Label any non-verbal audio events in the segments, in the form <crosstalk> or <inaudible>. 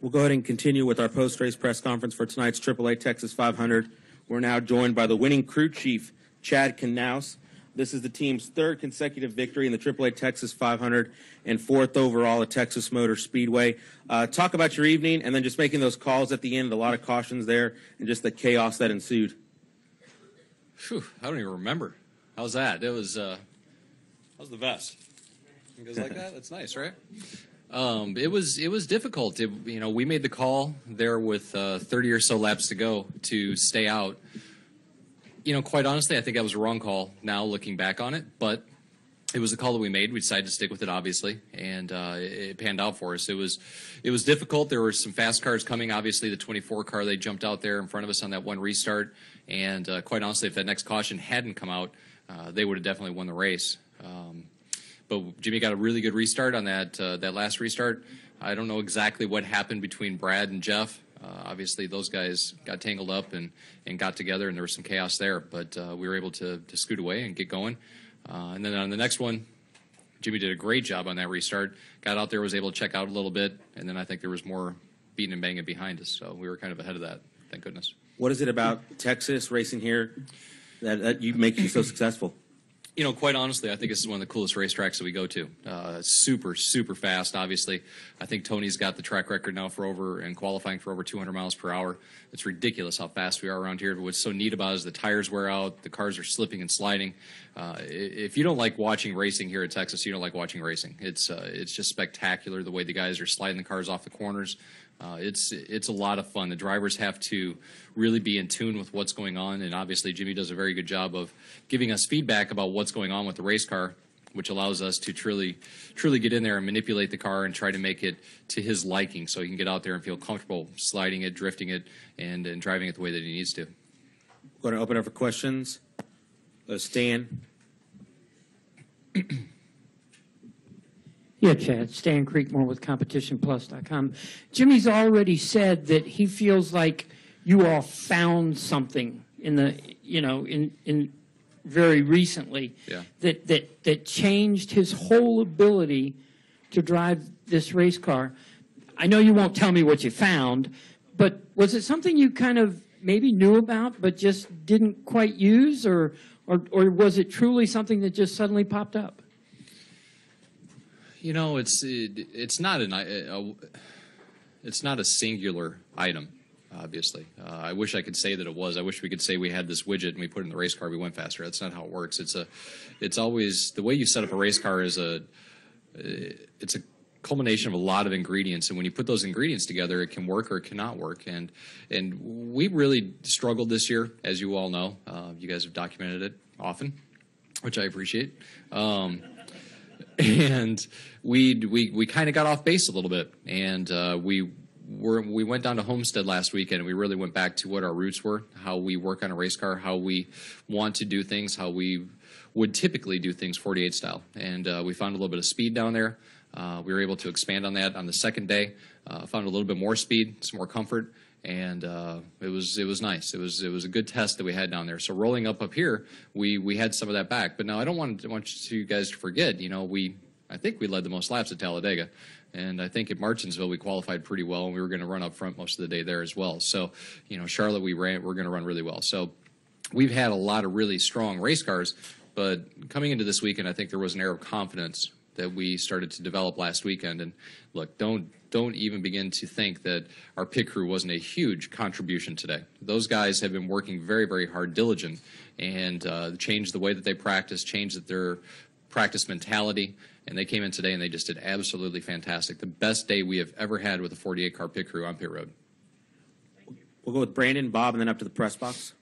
We'll go ahead and continue with our post-race press conference for tonight's AAA Texas 500. We're now joined by the winning crew chief, Chad Knaus. This is the team's third consecutive victory in the AAA Texas 500 and fourth overall at Texas Motor Speedway. Uh, talk about your evening and then just making those calls at the end, a lot of cautions there, and just the chaos that ensued. Whew, I don't even remember. How's that? It was, uh, how's the best. It goes like <laughs> that? That's nice, right? Um, it was it was difficult. It, you know, we made the call there with uh, 30 or so laps to go to stay out. You know, quite honestly, I think that was a wrong call. Now looking back on it, but it was the call that we made. We decided to stick with it, obviously, and uh, it, panned out for us. It was it was difficult. There were some fast cars coming. Obviously, the 24 car they jumped out there in front of us on that one restart, and uh, quite honestly, if that next caution hadn't come out, uh, they would have definitely won the race. Um, but Jimmie got a really good restart on that uh, that last restart. I don't know exactly what happened between Brad and Jeff. Uh, obviously, those guys got tangled up and, and got together, and there was some chaos there. But uh, we were able to, to scoot away and get going. Uh, and then on the next one, Jimmie did a great job on that restart. Got out there, was able to check out a little bit, and then I think there was more beating and banging behind us. So we were kind of ahead of that. Thank goodness. What is it about Texas racing here that, that you makes you so successful? You know, quite honestly, I think this is one of the coolest racetracks that we go to. Uh, super, super fast. Obviously, I think Tony's got the track record now for over and qualifying for over 200 miles per hour. It's ridiculous how fast we are around here. But what's so neat about it is the tires wear out, the cars are slipping and sliding. Uh, if you don't like watching racing here at Texas, you don't like watching racing. It's uh, it's just spectacular the way the guys are sliding the cars off the corners. Uh, it's it's a lot of fun. The drivers have to really be in tune with what's going on, and obviously Jimmie does a very good job of giving us feedback about what's going on with the race car, which allows us to truly truly get in there and manipulate the car and try to make it to his liking, so he can get out there and feel comfortable sliding it, drifting it, and and driving it the way that he needs to. We're Going to open up for questions. Uh, Stan. <clears throat> Yeah, Chad, Stan Creekmore with CompetitionPlus.com. Jimmie's already said that he feels like you all found something in the, you know, in, in very recently Yeah. that, that, that changed his whole ability to drive this race car. I know you won't tell me what you found, but was it something you kind of maybe knew about but just didn't quite use, or, or, or was it truly something that just suddenly popped up? You know, it's it, it's not an a, a, it's not a singular item. Obviously, uh, I wish I could say that it was. I wish we could say we had this widget and we put it in the race car, we went faster. That's not how it works. It's a, it's always the way you set up a race car is a, it's a culmination of a lot of ingredients, and when you put those ingredients together, it can work or it cannot work. And and we really struggled this year, as you all know. Uh, you guys have documented it often, which I appreciate. Um, and we we we kind of got off base a little bit, and uh, we were we went down to Homestead last weekend, and we really went back to what our roots were, how we work on a race car, how we want to do things, how we would typically do things 48 style, and uh, we found a little bit of speed down there. Uh, we were able to expand on that on the second day. Uh, found a little bit more speed, some more comfort, and uh, it was it was nice. It was it was a good test that we had down there. So rolling up up here, we we had some of that back. But now I don't want to, want you guys to forget. You know, we I think we led the most laps at Talladega, and I think at Martinsville we qualified pretty well, and we were going to run up front most of the day there as well. So you know, Charlotte we ran we're going to run really well. So we've had a lot of really strong race cars, but coming into this weekend, I think there was an air of confidence that we started to develop last weekend. And look, don't don't even begin to think that our pit crew wasn't a huge contribution today. Those guys have been working very, very hard, diligent, and uh, changed the way that they practice, changed their practice mentality. And they came in today and they just did absolutely fantastic. The best day we have ever had with a 48 car pit crew on pit road. We'll go with Brandon, Bob, and then up to the press box.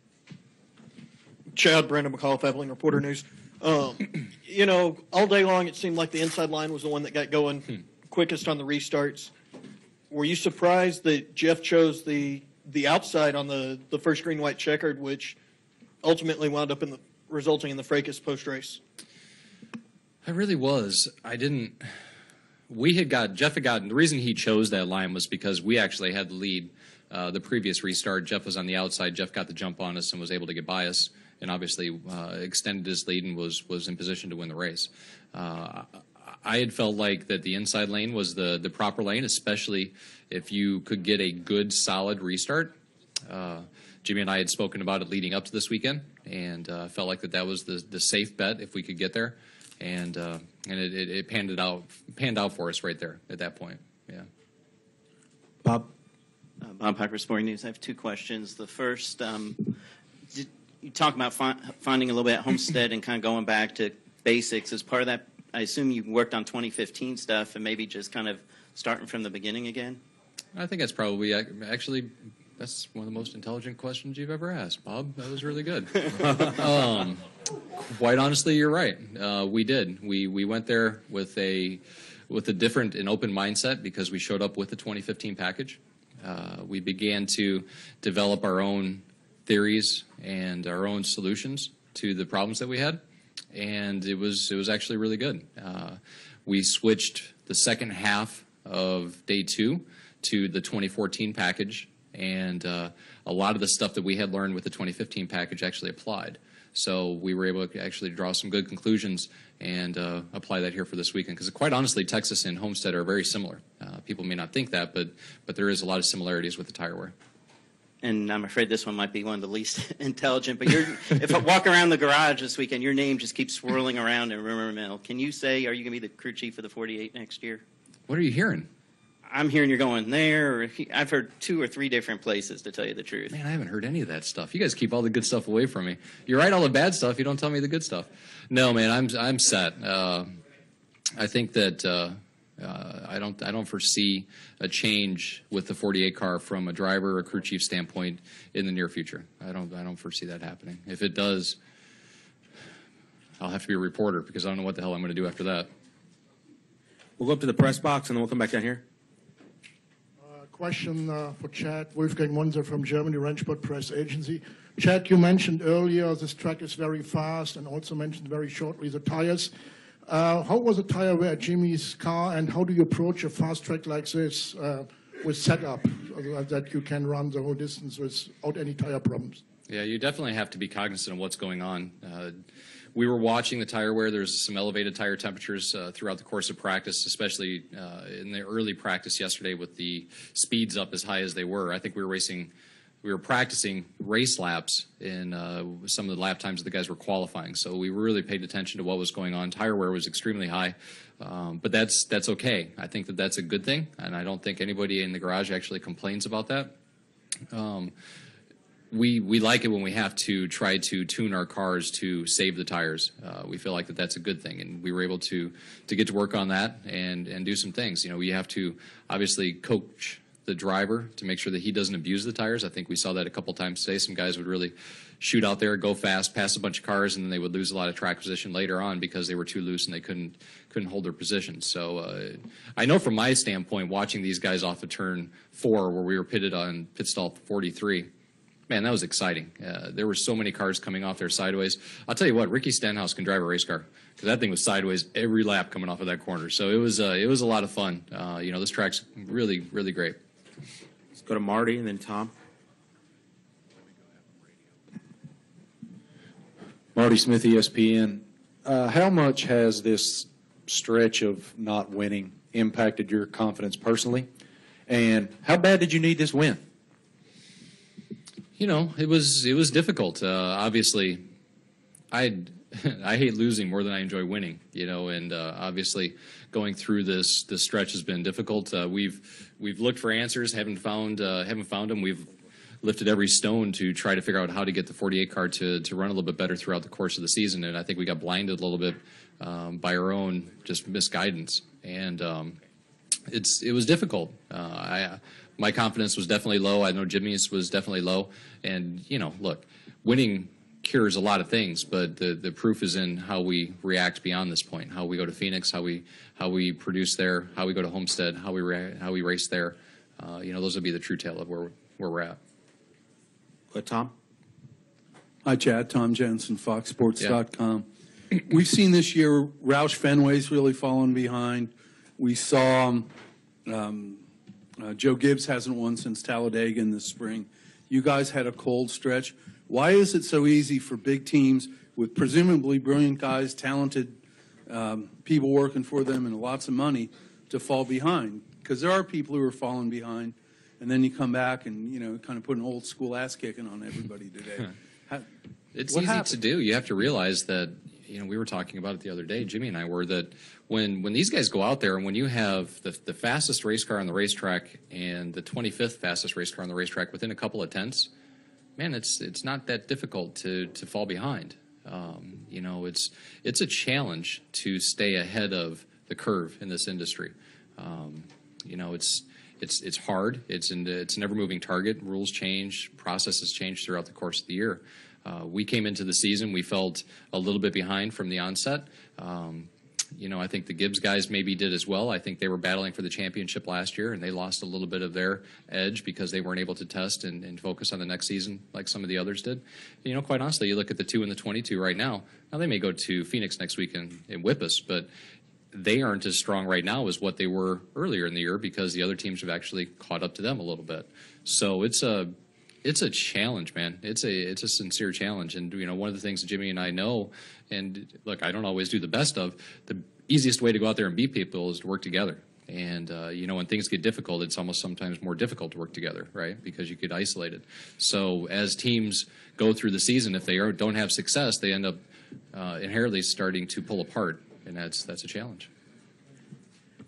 Chad, Brandon McAuliffe, Abilene Reporter News. Um, you know, all day long it seemed like the inside line was the one that got going quickest on the restarts. Were you surprised that Jeff chose the the outside on the, the first green white checkered, which ultimately wound up in the resulting in the fracas post race? I really was. I didn't. We had got Jeff had gotten the reason he chose that line was because we actually had the lead. Uh, the previous restart, Jeff was on the outside. Jeff got the jump on us and was able to get by us, and obviously uh, extended his lead and was was in position to win the race. Uh, I had felt like that the inside lane was the the proper lane, especially if you could get a good solid restart. Uh, Jimmie and I had spoken about it leading up to this weekend, and uh, felt like that that was the the safe bet if we could get there, and uh, and it, it, it panned it out panned out for us right there at that point. Yeah. Bob? Uh, Bob Pockrass, Sporting News. I have two questions. The first, um, did you talk about fi- finding a little bit at Homestead and kind of going back to basics. As part of that, I assume you worked on 2015 stuff and maybe just kind of starting from the beginning again. I think that's probably actually that's one of the most intelligent questions you've ever asked, Bob. That was really good. <laughs> um, quite honestly, you're right. Uh, we did. We we went there with a with a different and open mindset because we showed up with the 2015 package. Uh, we began to develop our own theories and our own solutions to the problems that we had, and it was it was actually really good. Uh, we switched the second half of day two to the 2014 package, and uh, a lot of the stuff that we had learned with the 2015 package actually applied. So we were able to actually draw some good conclusions and uh, apply that here for this weekend. Because quite honestly, Texas and Homestead are very similar. Uh, people may not think that, but but there is a lot of similarities with the tire wear. And I'm afraid this one might be one of the least <laughs> intelligent. But you're, if I walk around the garage this weekend, your name just keeps swirling around in rumor mill. Can you say, are you going to be the crew chief of the 48 next year? What are you hearing? I'm hearing you're going there. Or I've heard two or three different places, to tell you the truth. Man, I haven't heard any of that stuff. You guys keep all the good stuff away from me. You write all the bad stuff. You don't tell me the good stuff. No, man, I'm I'm set. Uh, I think that uh, uh, I don't I don't foresee a change with the 48 car from a driver or crew chief standpoint in the near future. I don't I don't foresee that happening. If it does, I'll have to be a reporter because I don't know what the hell I'm going to do after that. We'll go up to the press box and then we'll come back down here. Question uh, for Chad. Wolfgang Munzer from Germany, Rennsport Press Agency. Chad, you mentioned earlier this track is very fast and also mentioned very shortly the tires. Uh, how was the tire wear at Jimmie's car and how do you approach a fast track like this uh, with setup uh, that you can run the whole distance without any tire problems? Yeah, you definitely have to be cognizant of what's going on. Uh, we were watching the tire wear. There's some elevated tire temperatures uh, throughout the course of practice, especially uh, in the early practice yesterday with the speeds up as high as they were. I think we were racing, we were practicing race laps in uh, some of the lap times that the guys were qualifying. So we really paid attention to what was going on. Tire wear was extremely high, um, but that's that's okay. I think that that's a good thing, and I don't think anybody in the garage actually complains about that. Um, we we like it when we have to try to tune our cars to save the tires. Uh, we feel like that that's a good thing, and we were able to to get to work on that and and do some things. You know, we have to obviously coach the driver to make sure that he doesn't abuse the tires. I think we saw that a couple times today. Some guys would really shoot out there, go fast, pass a bunch of cars, and then they would lose a lot of track position later on because they were too loose and they couldn't couldn't hold their position. So uh, I know from my standpoint, watching these guys off of turn four, where we were pitted on pit stall 43 Man, that was exciting. Uh, there were so many cars coming off there sideways. I'll tell you what, Ricky Stenhouse can drive a race car because that thing was sideways every lap coming off of that corner. So it was uh, it was a lot of fun. Uh, you know, this track's really really great. Let's go to Marty and then Tom. Marty Smith, E ESPN. Uh, how much has this stretch of not winning impacted your confidence personally? And how bad did you need this win? You know, it was it was difficult. Uh, obviously, I <laughs> I hate losing more than I enjoy winning. You know, and uh, obviously going through this this stretch has been difficult. Uh, we've we've looked for answers, haven't found uh, haven't found them. We've lifted every stone to try to figure out how to get the 48 car to to run a little bit better throughout the course of the season. And I think we got blinded a little bit um, by our own just misguidance. And um, it's it was difficult. Uh, I my confidence was definitely low. I know Jimmie's was definitely low. And you know, look, winning cures a lot of things, but the the proof is in how we react beyond this point. How we go to Phoenix, how we how we produce there, how we go to Homestead, how we rea- how we race there. Uh, you know, those would be the true tale of where where we're at. Go ahead, Tom. Hi, Chad. Tom Jensen, FoxSports.com. We've seen this year Roush Fenway's really fallen behind. We saw um, um, uh, Joe Gibbs hasn't won since Talladega in the spring. You guys had a cold stretch. Why is it so easy for big teams with presumably brilliant guys, talented um, people working for them and lots of money to fall behind. Because there are people who are falling behind, and then you come back and, you know, kind of put an old school ass kicking on everybody today. <laughs> How- It's easy happened? to do. You have to realize that you know we were talking about it the other day. Jimmie and I were that when when these guys go out there and when you have the the fastest race car on the racetrack and the 25th fastest race car on the racetrack within a couple of tenths, man, it's it's not that difficult to to fall behind. Um, you know, it's it's a challenge to stay ahead of the curve in this industry. Um, you know, it's it's it's hard. It's in, it's an ever moving target. Rules change, processes change throughout the course of the year. Uh, we came into the season, we felt a little bit behind from the onset. Um, you know, I think the Gibbs guys maybe did as well. I think they were battling for the championship last year, and they lost a little bit of their edge because they weren't able to test and, and focus on the next season like some of the others did. You know, quite honestly, you look at the two and the 22 right now. Now they may go to Phoenix next week and, and whip us, but they aren't as strong right now as what they were earlier in the year because the other teams have actually caught up to them a little bit. So it's a it's a challenge, man. It's a it's a sincere challenge, and you know one of the things Jimmie and I know, and look, I don't always do the best of. The easiest way to go out there and beat people is to work together. And uh, you know when things get difficult, it's almost sometimes more difficult to work together, right? Because you get isolated. So as teams go through the season, if they are, don't have success, they end up uh, inherently starting to pull apart, and that's that's a challenge.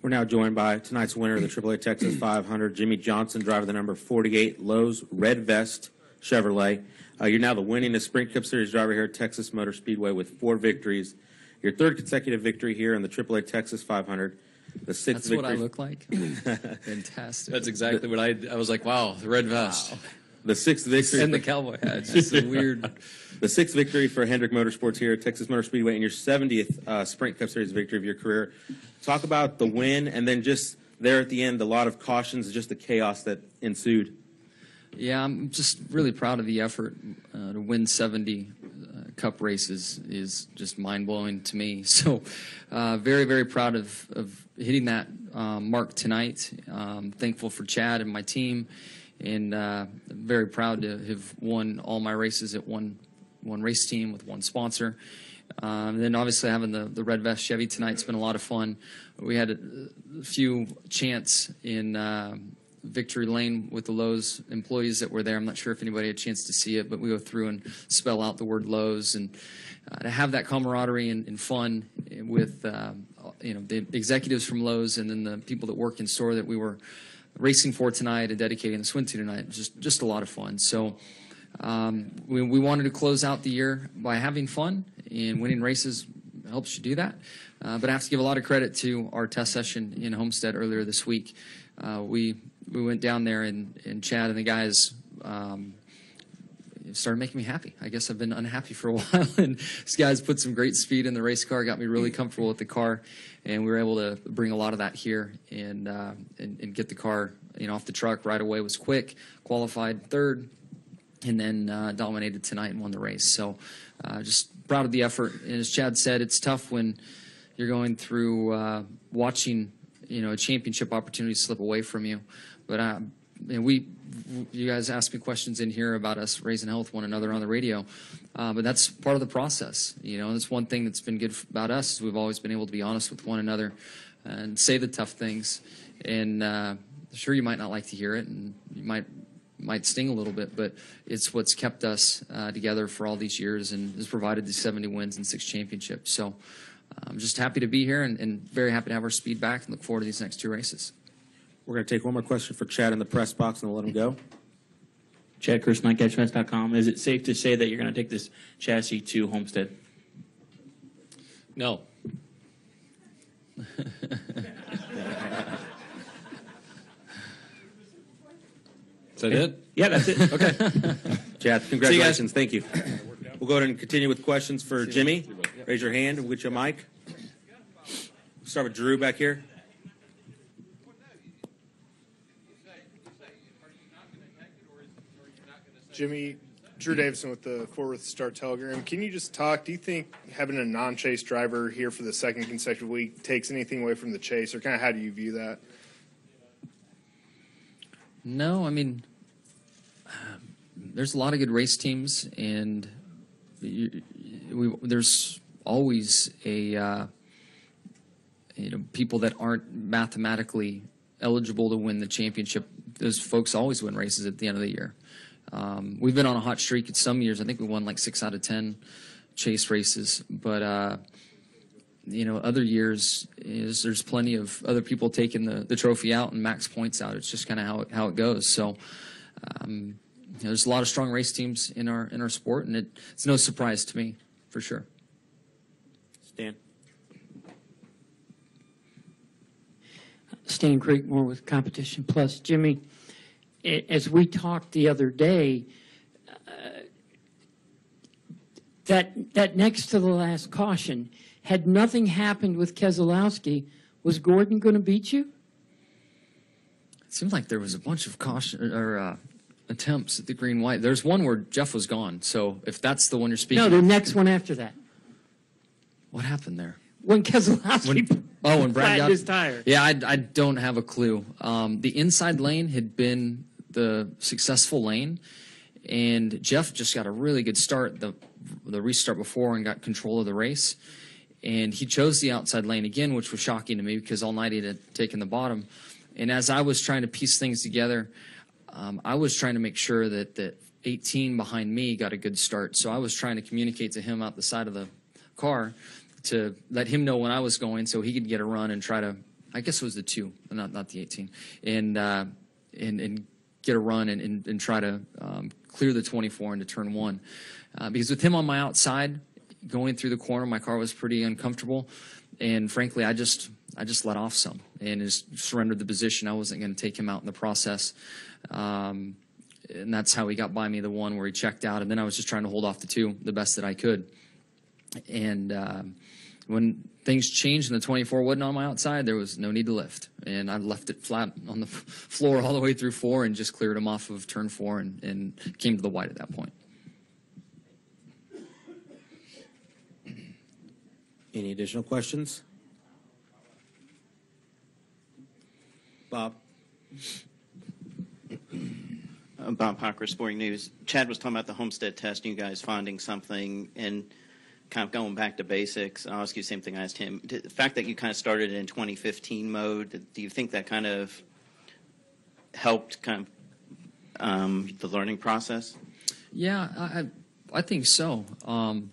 We're now joined by tonight's winner of the AAA Texas 500, Jimmie Johnson, driver of the number 48 Lowe's Red Vest Chevrolet. Uh, you're now the winningest Sprint Cup Series driver here at Texas Motor Speedway with four victories. Your third consecutive victory here in the AAA Texas 500. The sixth That's victory. what I look like. <laughs> Fantastic. That's exactly what I I was like. Wow, the red vest. The sixth victory. and the cowboy hat. It's just a weird. <laughs> the sixth victory for Hendrick Motorsports here at Texas Motor Speedway, and your 70th uh, Sprint Cup Series victory of your career. Talk about the win, and then just there at the end, a lot of cautions, just the chaos that ensued. Yeah, I'm just really proud of the effort uh, to win 70 uh, cup races is just mind blowing to me. <laughs> So, uh, very very proud of of hitting that um, mark tonight. Um, thankful for Chad and my team, and uh, very proud to have won all my races at one one race team with one sponsor. Um, and then obviously having the, the red vest Chevy tonight's been a lot of fun. We had a, a few chants in uh, victory lane with the Lowe's employees that were there. I'm not sure if anybody had a chance to see it, but we go through and spell out the word Lowe's and uh, to have that camaraderie and, and fun with um, you know the executives from Lowe's and then the people that work in store that we were racing for tonight and dedicating the swim to tonight. Just just a lot of fun. So. Um, we, we wanted to close out the year by having fun, and winning races helps you do that. Uh, but I have to give a lot of credit to our test session in Homestead earlier this week. Uh, we we went down there, and, and Chad and the guys um, it started making me happy. I guess I've been unhappy for a <laughs> while, and these guys put some great speed in the race car, got me really comfortable with the car, and we were able to bring a lot of that here and uh, and, and get the car you know off the truck right away. Was quick, qualified third, and then uh, dominated tonight and won the race. So uh, just proud of the effort. And as Chad said, it's tough when you're going through uh, watching you know a championship opportunity slip away from you. But uh, and we, you guys ask me questions in here about us raising hell with one another on the radio. Uh, but that's part of the process. You know, that's one thing that's been good about us is we've always been able to be honest with one another and say the tough things. And uh, sure, you might not like to hear it, and you might might sting a little bit, but it's what's kept us uh, together for all these years and has provided the 70 wins and six championships. So I'm just happy to be here and, and very happy to have our speed back and look forward to these next two races. We're going to take one more question for Chad in the press box and we'll let him go. Chad Kirsten, Catchfence.com. Is it safe to say that you're going to take this chassis to Homestead? No. Is that it? Yeah, that's it. Okay. <laughs> Chad, congratulations. Thank you. We'll go ahead and continue with questions for Jimmie. Raise your hand. We'll get you a mic. Start with Drew back here. Jimmie, Drew Davison with the Fort Worth Star Telegram. Can you just talk? Do you think having a non-chase driver here for the second consecutive week takes anything away from the chase, or kind of how do you view that? No, I mean, there's a lot of good race teams, and you, we, there's always a uh, you know, people that aren't mathematically eligible to win the championship, those folks always win races at the end of the year. Um, we've been on a hot streak. in Some years, I think we won like six out of ten chase races, but uh, you know, other years is there's plenty of other people taking the, the trophy out and max points out. It's just kind of how it, how it goes. So. Um, you know, there's a lot of strong race teams in our in our sport, and it, it's no surprise to me, for sure. Stan. Stan Creekmore with Competition Plus. Jimmie, a- as we talked the other day, uh, that, that next to the last caution, had nothing happened with Keselowski, was Gordon going to beat you? It seemed like there was a bunch of caution or uh, attempts at the green white. There's one where Jeff was gone. So if that's the one you're speaking, No, the next one after that. what happened there? When Keselowski When, oh, when Brad <laughs> got his tire. Yeah, I, I don't have a clue. Um, the inside lane had been the successful lane, and Jeff just got a really good start the the restart before and got control of the race. And he chose the outside lane again, which was shocking to me because all night he had taken the bottom. And as I was trying to piece things together, um, I was trying to make sure that that 18 behind me got a good start. So I was trying to communicate to him out the side of the car to let him know when I was going, so he could get a run and try to. I guess it was the two, not not the 18, and uh, and and get a run and and, and try to um, clear the 24 into turn one, uh, because with him on my outside, going through the corner, my car was pretty uncomfortable, and frankly, I just I just let off some and just surrendered the position. I wasn't going to take him out in the process. Um, and that's how he got by me the one where he checked out and then i was just trying to hold off the two the best that i could and um, when things changed and the 24 wasn't on my outside there was no need to lift and i left it flat on the <laughs> floor all the way through four and just cleared them off of turn four and, and came to the white at that point Any additional questions? Bob. Uh, Bob Pockrass, Sporting News. Chad was talking about the Homestead test, you guys finding something and kind of going back to basics. I'll ask you the same thing I asked him. The fact that you kind of started in 2015 mode, do you think that kind of helped kind of um, the learning process? Yeah, I, I think so. Um,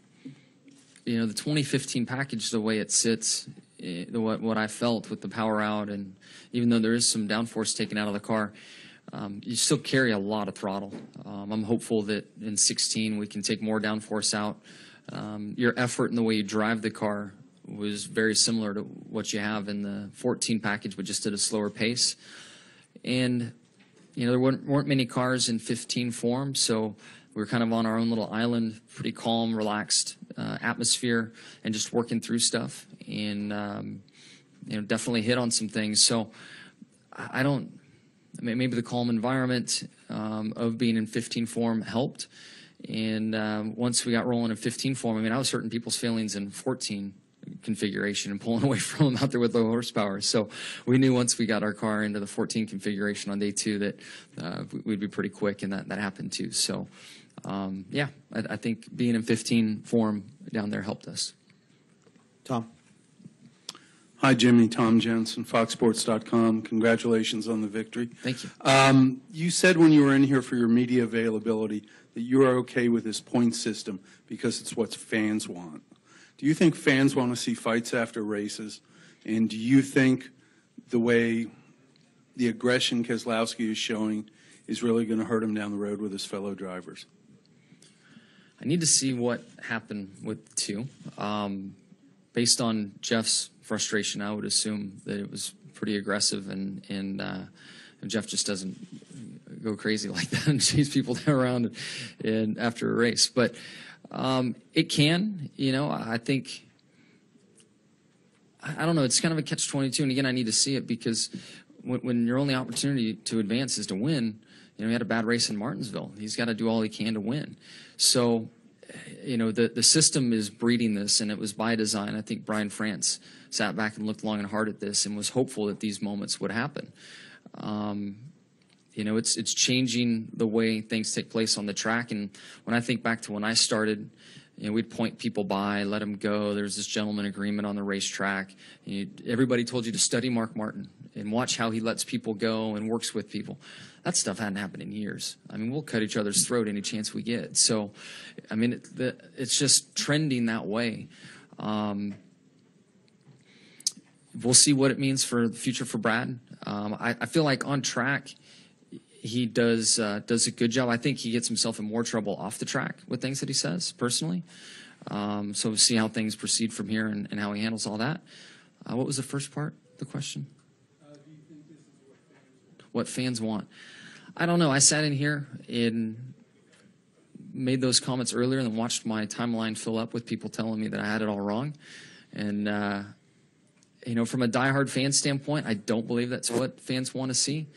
you know, the 2015 package, the way it sits, eh, what what I felt with the power out, and even though there is some downforce taken out of the car, um, you still carry a lot of throttle. Um, I'm hopeful that in 16 we can take more downforce out. Um, your effort and the way you drive the car was very similar to what you have in the 14 package, but just at a slower pace. And you know, there weren't, weren't many cars in 15 form, so we were kind of on our own little island, pretty calm, relaxed uh, atmosphere, and just working through stuff. And um, you know, definitely hit on some things. So I don't. I mean, maybe the calm environment um, of being in 15 form helped. And um, once we got rolling in 15 form, I mean, I was hurting people's feelings in 14 configuration and pulling <laughs> away from them out there with low horsepower. So we knew once we got our car into the 14 configuration on day two that uh, we'd be pretty quick, and that, that happened too. So um, yeah, I, I think being in 15 form down there helped us. Tom. Hi, Jimmie. Tom Jensen, FoxSports.com. Congratulations on the victory. Thank you. Um, you said when you were in here for your media availability that you are okay with this point system because it's what fans want. Do you think fans want to see fights after races? And do you think the way the aggression Keselowski is showing is really going to hurt him down the road with his fellow drivers? I need to see what happened with two. Um, based on Jeff's frustration, I would assume that it was pretty aggressive, and and, uh, Jeff just doesn't go crazy <laughs> like that and chase people <laughs> around and, and after a race. But um, it can, you know, I think. I I don't know. It's kind of a catch twenty two, and again, I need to see it because when, when your only opportunity to advance is to win, you know, he had a bad race in Martinsville. He's got to do all he can to win. So, you know, the the system is breeding this, and it was by design. I think Brian France sat back and looked long and hard at this, and was hopeful that these moments would happen. Um, you know, it's it's changing the way things take place on the track. And when I think back to when I started, you know, we'd point people by, let them go. There's this gentleman agreement on the racetrack. You, everybody told you to study Mark Martin and watch how he lets people go and works with people. That stuff hadn't happened in years. I mean, we'll cut each other's throat any chance we get. So, I mean, it, the, it's just trending that way. Um, we'll see what it means for the future for Brad. Um, I, I feel like on track, he does uh, does a good job. I think he gets himself in more trouble off the track with things that he says personally. Um, so we'll see how things proceed from here and, and how he handles all that. Uh, what was the first part? The question. What fans want? I don't know. I sat in here and made those comments earlier, and watched my timeline fill up with people telling me that I had it all wrong. And uh, you know, from a diehard fan standpoint, I don't believe that's what fans want to see.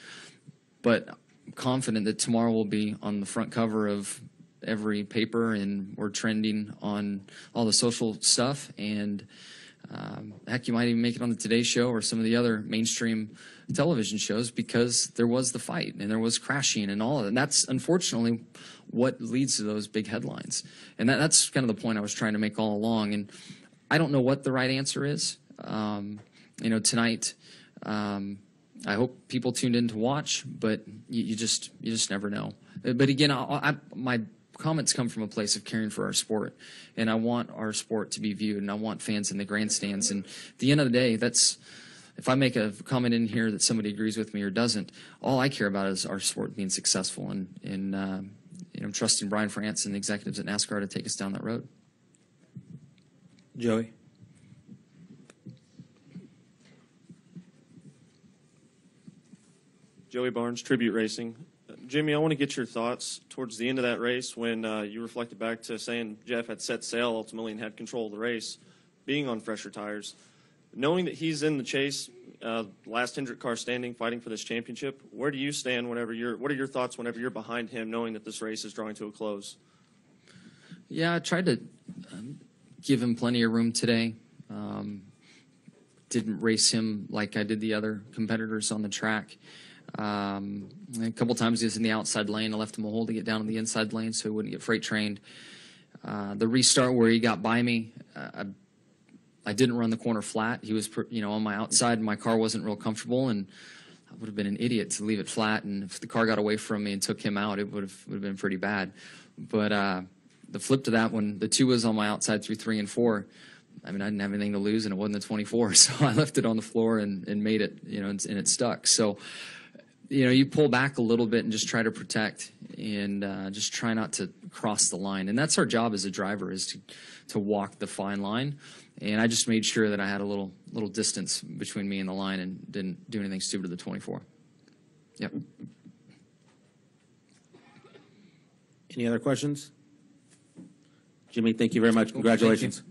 But I'm confident that tomorrow will be on the front cover of every paper and we're trending on all the social stuff. And um, heck, you might even make it on the Today Show or some of the other mainstream television shows because there was the fight and there was crashing and all of that. And that's unfortunately what leads to those big headlines. And that, that's kind of the point I was trying to make all along. And I don't know what the right answer is. Um, you know, tonight, um, I hope people tuned in to watch, but you, you just you just never know. But again, I, I, my comments come from a place of caring for our sport, and I want our sport to be viewed, and I want fans in the grandstands. And at the end of the day, that's if I make a comment in here that somebody agrees with me or doesn't, all I care about is our sport being successful, and and uh, you know, trusting Brian France and the executives at NASCAR to take us down that road. Joey. Joey Barnes, Tribute Racing. Jimmie, I want to get your thoughts towards the end of that race when uh, you reflected back to saying Jeff had set sail ultimately and had control of the race, being on fresher tires. Knowing that he's in the chase, uh, last Hendrick car standing, fighting for this championship, where do you stand whenever you're, what are your thoughts whenever you're behind him, knowing that this race is drawing to a close? Yeah, I tried to um, give him plenty of room today. Um, didn't race him like I did the other competitors on the track. Um, a couple times he was in the outside lane. I left him a hole to get down in the inside lane so he wouldn't get freight trained. Uh, the restart where he got by me, uh, I, I didn't run the corner flat. He was, you know, on my outside. And my car wasn't real comfortable, and I would have been an idiot to leave it flat. And if the car got away from me and took him out, it would have would have been pretty bad. But uh, the flip to that, when the two was on my outside through three and four, I mean, I didn't have anything to lose, and it wasn't the 24, <laughs> so I left it on the floor and, and made it, you know, and, and it stuck. So you know, you pull back a little bit and just try to protect and uh, just try not to cross the line. And that's our job as a driver is to to walk the fine line. And I just made sure that I had a little little distance between me and the line and didn't do anything stupid to the 24. Yep. Any other questions? Jimmie, thank you very much. Congratulations.